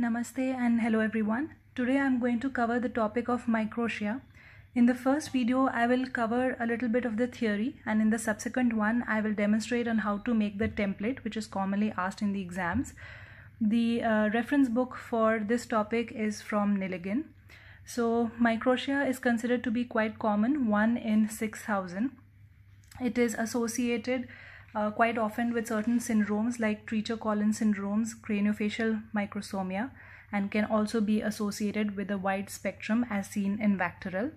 Namaste and hello everyone. Today I'm going to cover the topic of microtia. In the first video I will cover a little bit of the theory and in the subsequent one I will demonstrate on how to make the template which is commonly asked in the exams. The uh, reference book for this topic is from Neligan. So microtia is considered to be quite common, 1 in 6000. It is associated uh, quite often with certain syndromes like Treacher-Collins syndromes, craniofacial microsomia, and can also be associated with a wide spectrum as seen in VACTERL.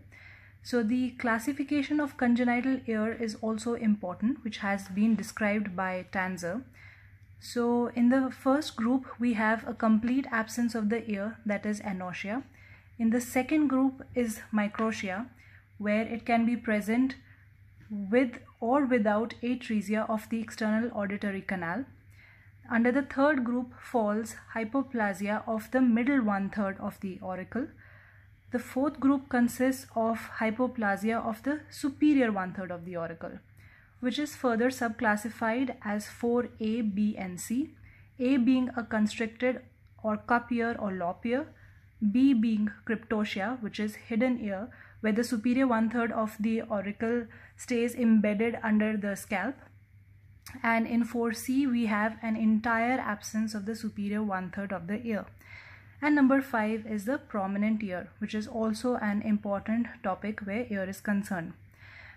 So the classification of congenital ear is also important, which has been described by Tanzer. So in the first group, we have a complete absence of the ear, that is anotia. In the second group is microtia, where it can be present with or without atresia of the external auditory canal. Under the third group falls hypoplasia of the middle one third of the auricle. The fourth group consists of hypoplasia of the superior one third of the auricle, which is further subclassified as 4A, B, and C. A being a constricted or cup ear or lop ear, B being cryptotia, which is hidden ear, where the superior one third of the auricle stays embedded under the scalp. And in 4C, we have an entire absence of the superior one third of the ear. And number five is the prominent ear, which is also an important topic where ear is concerned.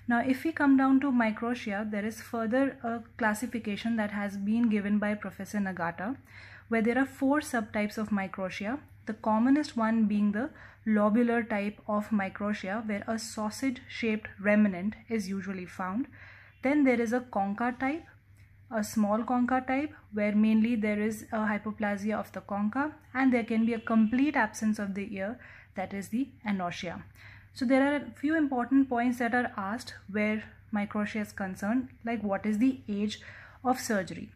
Now, if we come down to microtia, there is further a classification that has been given by Professor Nagata, where there are four subtypes of microtia the commonest one being the lobular type of microtia where a sausage shaped remnant is usually found. Then there is a concha type, a small concha type where mainly there is a hypoplasia of the concha and there can be a complete absence of the ear that is the anotia. So there are a few important points that are asked where microtia is concerned like what is the age of surgery.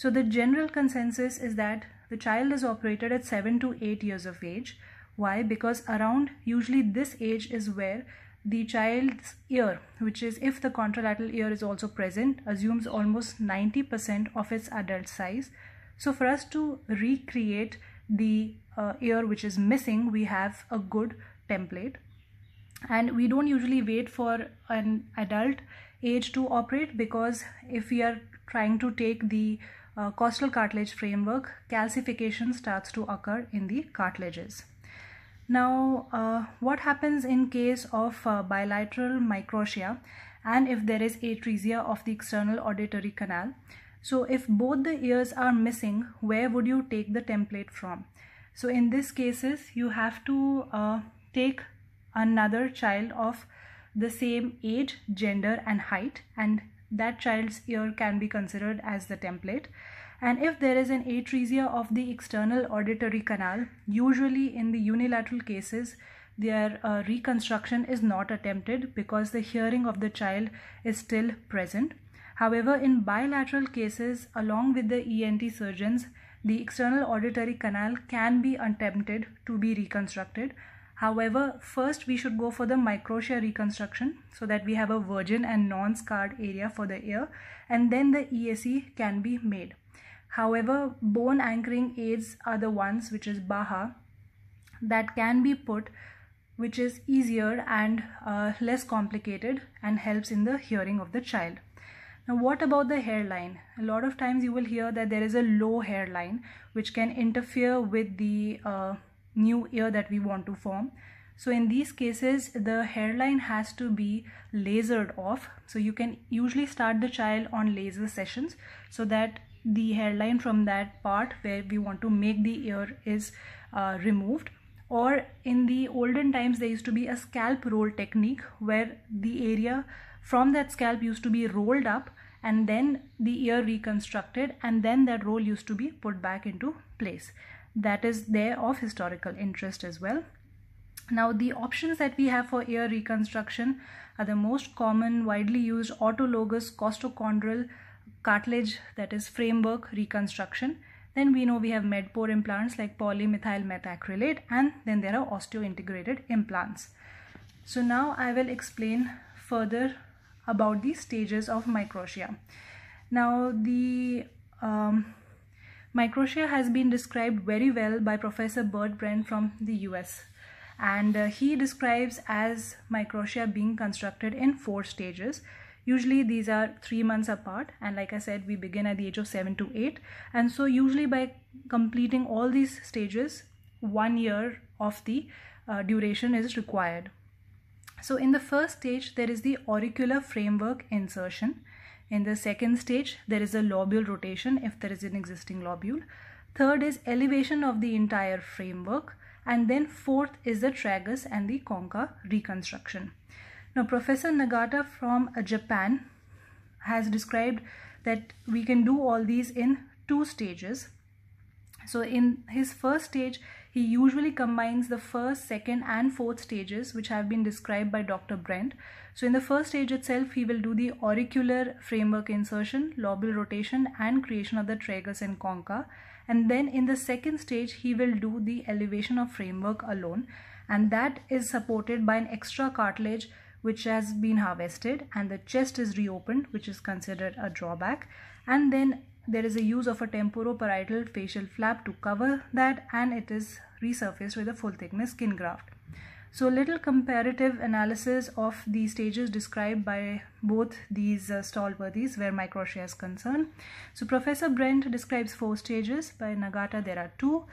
So the general consensus is that the child is operated at 7 to 8 years of age. Why? Because around usually this age is where the child's ear, which is if the contralateral ear is also present, assumes almost 90% of its adult size. So for us to recreate the uh, ear which is missing, we have a good template. And we don't usually wait for an adult age to operate because if we are trying to take the uh, costal cartilage framework, calcification starts to occur in the cartilages. Now, uh, what happens in case of uh, bilateral microtia and if there is atresia of the external auditory canal? So, if both the ears are missing, where would you take the template from? So, in these cases, you have to uh, take another child of the same age, gender, and height, and that child's ear can be considered as the template. And if there is an atresia of the external auditory canal, usually in the unilateral cases, their uh, reconstruction is not attempted because the hearing of the child is still present. However, in bilateral cases, along with the ENT surgeons, the external auditory canal can be attempted to be reconstructed However, first we should go for the microtia reconstruction so that we have a virgin and non-scarred area for the ear and then the EAC can be made. However, bone anchoring aids are the ones which is BAHA that can be put which is easier and uh, less complicated and helps in the hearing of the child. Now what about the hairline? A lot of times you will hear that there is a low hairline which can interfere with the uh, new ear that we want to form. So in these cases, the hairline has to be lasered off. So you can usually start the child on laser sessions so that the hairline from that part where we want to make the ear is uh, removed. Or in the olden times, there used to be a scalp roll technique where the area from that scalp used to be rolled up and then the ear reconstructed and then that roll used to be put back into place that is there of historical interest as well. Now the options that we have for ear reconstruction are the most common widely used autologous costochondral cartilage that is framework reconstruction. Then we know we have Medpor implants like polymethyl methacrylate and then there are osteointegrated implants. So now I will explain further about the stages of microtia. Now the um, Microtia has been described very well by Professor Burt Brent from the US and uh, he describes as microtia being constructed in four stages. Usually these are three months apart. And like i said we begin at the age of seven to eight. And so usually by completing all these stages one year of the uh, duration is required. So in the first stage there is the auricular framework insertion in the second stage there is a lobule rotation if there is an existing lobule third is elevation of the entire framework and then fourth is the tragus and the concha reconstruction. Now Professor Nagata from uh, Japan has described that we can do all these in two stages. So in his first stage, he usually combines the first, second and fourth stages which have been described by Dr. Brent. So in the first stage itself, he will do the auricular framework insertion, lobule rotation and creation of the tragus and concha and then in the second stage he will do the elevation of framework alone and that is supported by an extra cartilage which has been harvested and the chest is reopened which is considered a drawback and then there is a use of a temporoparietal fascial flap to cover that and it is resurfaced with a full thickness skin graft. So little comparative analysis of the stages described by both these uh, stalworthies where microtia is concerned. So Professor Brent describes four stages. By Nagata there are two.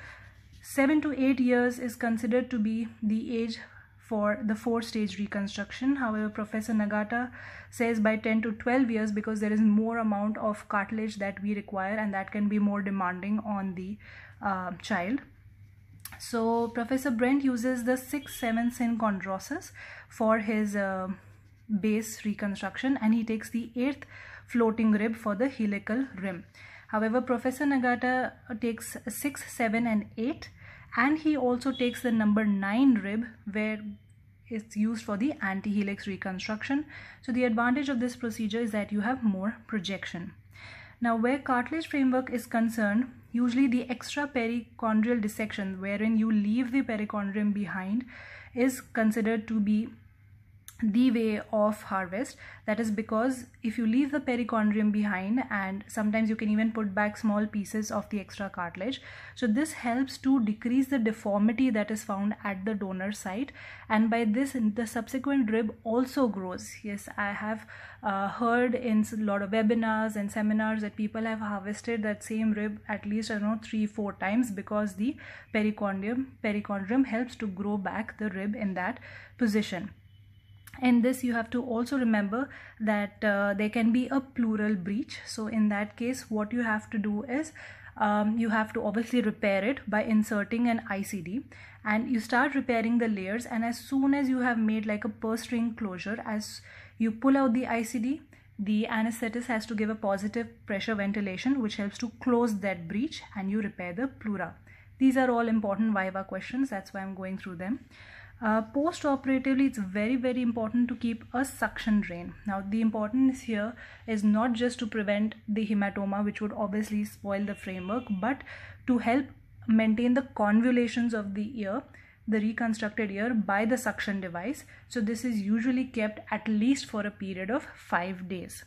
Seven to eight years is considered to be the age for the four stage reconstruction. However, Professor Nagata says by 10 to 12 years because there is more amount of cartilage that we require and that can be more demanding on the uh, child. So Professor Brent uses the 6-7 synchondrosis for his uh, base reconstruction and he takes the 8th floating rib for the helical rim. However, Professor Nagata takes 6, 7 and 8 and he also takes the number 9 rib where it's used for the anti-helix reconstruction. So the advantage of this procedure is that you have more projection. Now where cartilage framework is concerned, usually the extra perichondrial dissection wherein you leave the perichondrium behind is considered to be the way of harvest. That is because if you leave the perichondrium behind and sometimes you can even put back small pieces of the extra cartilage. So this helps to decrease the deformity that is found at the donor site. And by this the subsequent rib also grows. Yes i have uh, heard in a lot of webinars and seminars that people have harvested that same rib at least i don't know three four times because the perichondrium perichondrium helps to grow back the rib in that position in this you have to also remember that uh, there can be a pleural breach so in that case what you have to do is um, you have to obviously repair it by inserting an ICD and you start repairing the layers and as soon as you have made like a purse string closure as you pull out the ICD the anesthetist has to give a positive pressure ventilation which helps to close that breach and you repair the pleura. These are all important Viva questions that's why I'm going through them. Uh, post-operatively it's very very important to keep a suction drain. Now the importance here is not just to prevent the hematoma which would obviously spoil the framework but to help maintain the convolutions of the ear the reconstructed ear by the suction device. So this is usually kept at least for a period of five days.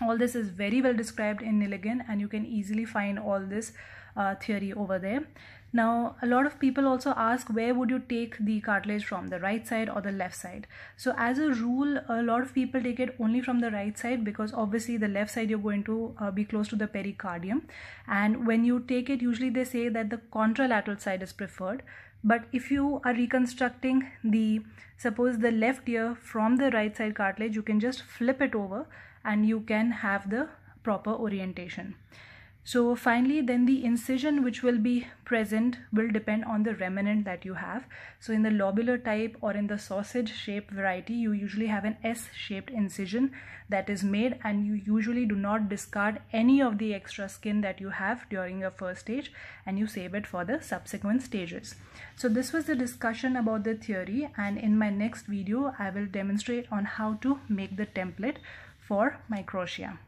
All this is very well described in Neligan and you can easily find all this uh, theory over there now, a lot of people also ask where would you take the cartilage from, the right side or the left side. So as a rule, a lot of people take it only from the right side because obviously the left side you're going to uh, be close to the pericardium. And when you take it, usually they say that the contralateral side is preferred. But if you are reconstructing the, suppose the left ear from the right side cartilage, you can just flip it over and you can have the proper orientation. So finally then the incision which will be present will depend on the remnant that you have. So in the lobular type or in the sausage shaped variety you usually have an S shaped incision that is made and you usually do not discard any of the extra skin that you have during your first stage and you save it for the subsequent stages. So this was the discussion about the theory and in my next video I will demonstrate on how to make the template for microtia.